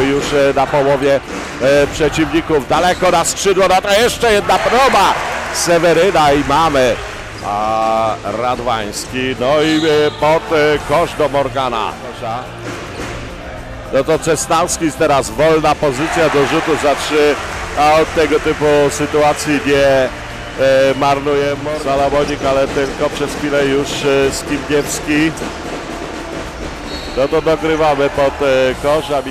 już e, na połowie e, przeciwników. Daleko na skrzydło, no to jeszcze jedna próba Seweryna i mamy a Radwański, no i e, pod kosz do Morgana. No to Cestawski teraz wolna pozycja do rzutu za trzy, a od tego typu sytuacji nie marnuje Salamonik, ale tylko przez chwilę już Skibniewski. No to dogrywamy pod e, kosz, a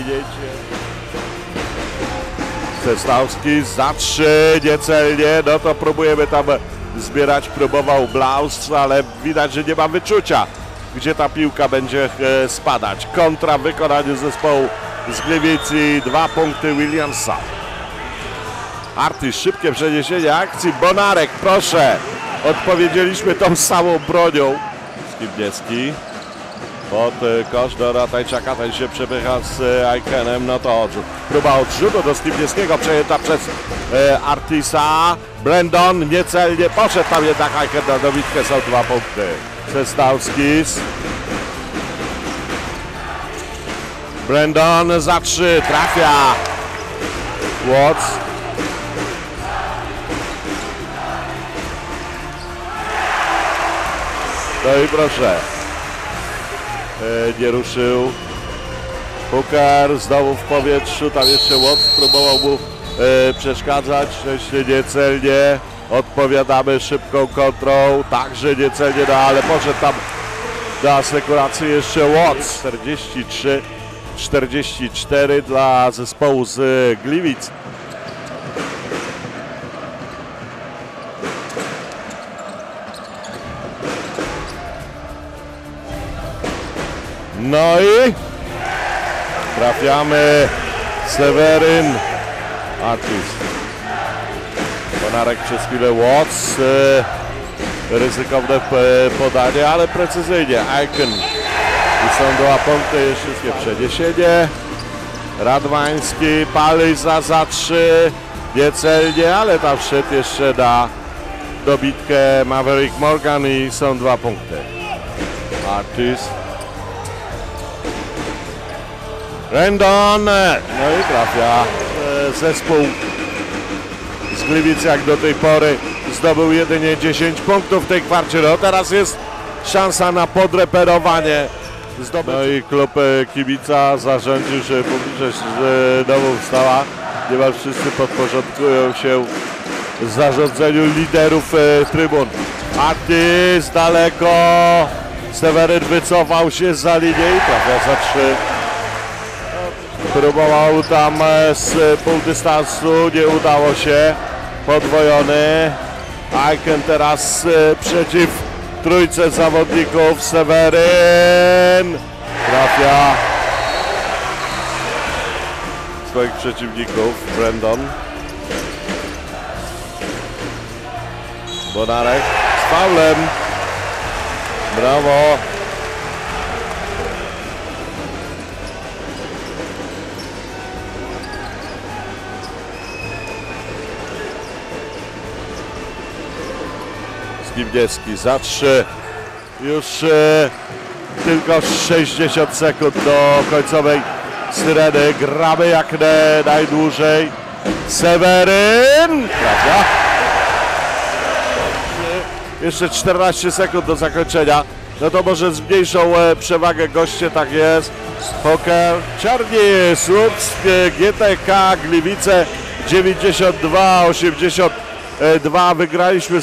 za trzy, niecelnie, no to próbujemy tam zbierać, próbował Blaus, ale widać, że nie ma wyczucia, gdzie ta piłka będzie e, spadać. Kontra w wykonaniu zespołu z Gliwic i dwa punkty Williamsa. Arty, szybkie przeniesienie akcji, Bonarek, proszę, odpowiedzieliśmy tą samą bronią. Skibniewski. Pod kosz do Ratajczaka, ten się przepycha z e, Aikenem, no to odrzut. Próba odrzutu do Skibniewskiego przejęta przez e, Artisa. Brandon niecelnie poszedł tam jednak Aiken na dobitkę, są dwa punkty. Cestałskis. Brandon za trzy, trafia. Watts. No i proszę. E, nie ruszył. Hooker znowu w powietrzu, tam jeszcze Watts próbował mu e, przeszkadzać, jeszcze niecelnie. Odpowiadamy szybką kontrą, także niecelnie, no ale poszedł tam do asekuracji jeszcze Watts. 43, 44 dla zespołu z Gliwic. No i trafiamy Seweryn Artis. Konarek przez chwilę Watts. e, Ryzykowne p- podanie, ale precyzyjnie. Aiken. I są jest wszystkie przeniesienie. Radwański, Palyza za trzy. Niecelnie, ale tam wszedł jeszcze na dobitkę Maverick Morgan i są dwa punkty. Artis. Rendon, no i trafia e, zespół z Gliwic jak do tej pory zdobył jedynie 10 punktów w tej kwarcie. No teraz jest szansa na podreperowanie. Zdobyć. No i klub e, kibica zarządził, że publiczność znowu wstała. Niemal wszyscy podporządkują się zarządzeniu liderów e, trybun. Artis daleko. Seweryn wycofał się za linię i trafia za trzy. Próbował tam e, z półdystansu, nie udało się. Podwojony. Aiken teraz e, przeciw trójce zawodników. Seweryn trafia swoich przeciwników. Brandon. Bonarek z faulem. Brawo. Skibniewski za. Już e, tylko 60 sekund do końcowej syreny. Gramy jak najdłużej. Seweryn! Prawda? Jeszcze 14 sekund do zakończenia. No to może zmniejszą e, przewagę goście, tak jest. Poker Czarni, Słupsk, e, GTK, Gliwice 92-82. Wygraliśmy